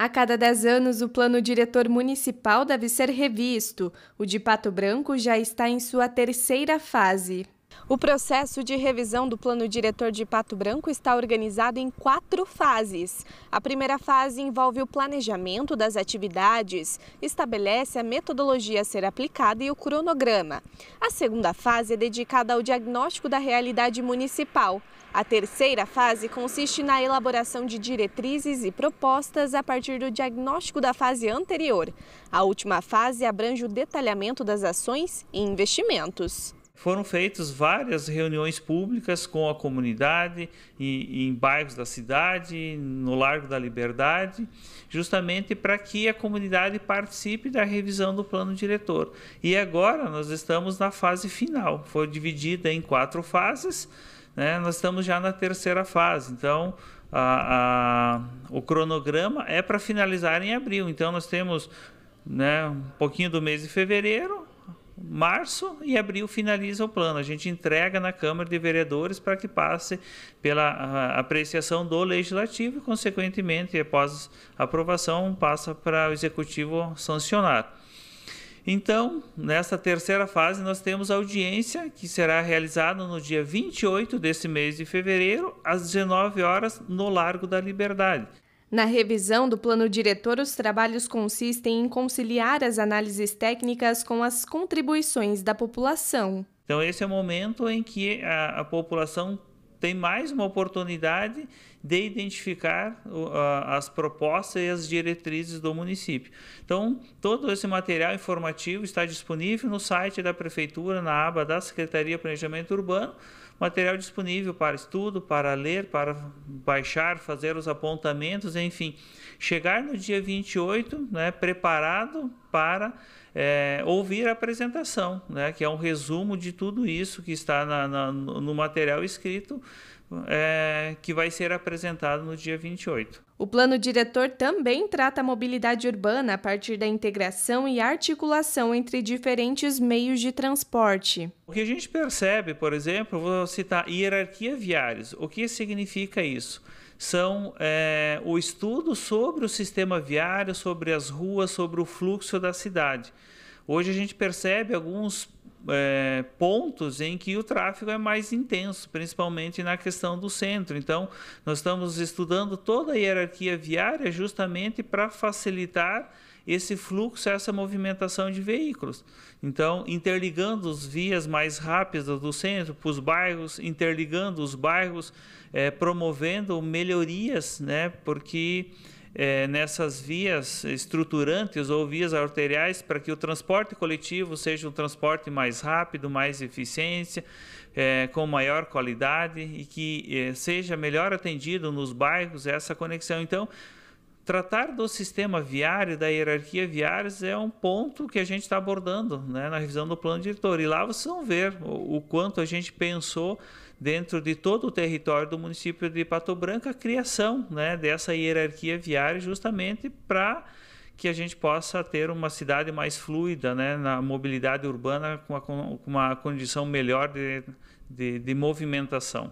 A cada 10 anos, o plano diretor municipal deve ser revisto. O de Pato Branco já está em sua terceira fase. O processo de revisão do plano diretor de Pato Branco está organizado em quatro fases. A primeira fase envolve o planejamento das atividades, estabelece a metodologia a ser aplicada e o cronograma. A segunda fase é dedicada ao diagnóstico da realidade municipal. A terceira fase consiste na elaboração de diretrizes e propostas a partir do diagnóstico da fase anterior. A última fase abrange o detalhamento das ações e investimentos foram feitas várias reuniões públicas com a comunidade e, em bairros da cidade, no Largo da Liberdade, justamente para que a comunidade participe da revisão do plano diretor. E agora nós estamos na fase final, foi dividida em quatro fases, né? nós estamos já na terceira fase, então a, a, o cronograma é para finalizar em abril, então nós temos né, um pouquinho do mês de fevereiro, março e abril finaliza o plano. A gente entrega na Câmara de Vereadores para que passe pela apreciação do Legislativo e, consequentemente, após aprovação, passa para o Executivo sancionar. Então, nesta terceira fase, nós temos audiência que será realizada no dia 28 desse mês de fevereiro, às 19 horas, no Largo da Liberdade. Na revisão do plano diretor, os trabalhos consistem em conciliar as análises técnicas com as contribuições da população. Então, esse é o momento em que a, a população tem mais uma oportunidade de identificar uh, as propostas e as diretrizes do município. Então, todo esse material informativo está disponível no site da Prefeitura, na aba da Secretaria de Planejamento Urbano. Material disponível para estudo, para ler, para baixar, fazer os apontamentos, enfim. Chegar no dia 28 né, preparado para é, ouvir a apresentação, né, que é um resumo de tudo isso que está na, na, no material escrito, é, que vai ser apresentado no dia 28. O plano diretor também trata a mobilidade urbana a partir da integração e articulação entre diferentes meios de transporte. O que a gente percebe, por exemplo, vou citar hierarquia viários. O que significa isso? são é, o estudo sobre o sistema viário, sobre as ruas, sobre o fluxo da cidade. Hoje a gente percebe alguns é, pontos em que o tráfego é mais intenso, principalmente na questão do centro. Então, nós estamos estudando toda a hierarquia viária justamente para facilitar esse fluxo, essa movimentação de veículos. Então, interligando as vias mais rápidas do centro para os bairros, interligando os bairros, é, promovendo melhorias, né? porque é, nessas vias estruturantes ou vias arteriais para que o transporte coletivo seja um transporte mais rápido, mais eficiência, é, com maior qualidade e que é, seja melhor atendido nos bairros essa conexão. Então, tratar do sistema viário, da hierarquia viária, é um ponto que a gente está abordando né, na revisão do plano diretor. E lá vocês vão ver o, o, quanto a gente pensou dentro de todo o território do município de Pato Branco a criação né, dessa hierarquia viária justamente para que a gente possa ter uma cidade mais fluida né, na mobilidade urbana com, com uma condição melhor de, de, de movimentação.